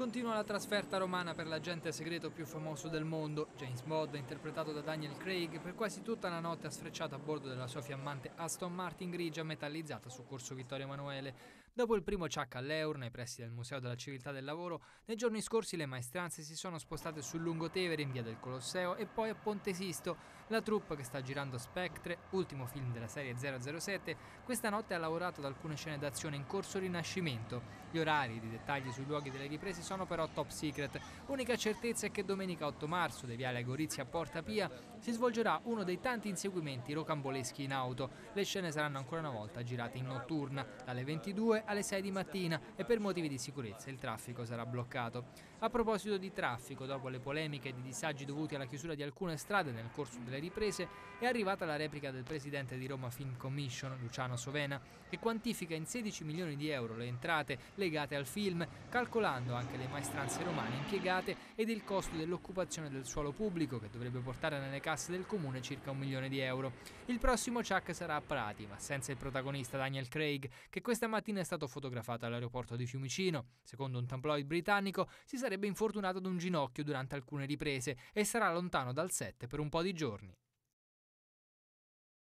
Continua la trasferta romana per l'agente segreto più famoso del mondo. James Bond, interpretato da Daniel Craig, per quasi tutta la notte ha sfrecciato a bordo della sua fiammante Aston Martin grigia metallizzata su corso Vittorio Emanuele. Dopo il primo ciak all'Eur, nei pressi del Museo della Civiltà del Lavoro, nei giorni scorsi le maestranze si sono spostate sul Lungotevere in via del Colosseo e poi a Ponte Sisto. La troupe che sta girando Spectre, ultimo film della serie 007, questa notte ha lavorato ad alcune scene d'azione in corso Rinascimento. Gli orari i dettagli sui luoghi delle riprese sono però top secret. Unica certezza è che domenica 8 marzo, dei Viale Gorizia a Porta Pia, si svolgerà uno dei tanti inseguimenti rocamboleschi in auto. Le scene saranno ancora una volta girate in notturna, dalle 22 alle 6 di mattina e per motivi di sicurezza il traffico sarà bloccato. A proposito di traffico, dopo le polemiche e i disagi dovuti alla chiusura di alcune strade nel corso delle riprese, è arrivata la replica del presidente di Roma Film Commission, Luciano Sovena, che quantifica in 16 milioni di euro le entrate legate al film, calcolando anche le maestranze romane impiegate ed il costo dell'occupazione del suolo pubblico che dovrebbe portare nelle casse del comune circa un milione di euro. Il prossimo Chuck sarà a Prati, ma senza il protagonista Daniel Craig, che questa mattina è stato fotografato all'aeroporto di Fiumicino. Secondo un tabloid britannico, si sarebbe infortunato ad un ginocchio durante alcune riprese e sarà lontano dal set per un po' di giorni.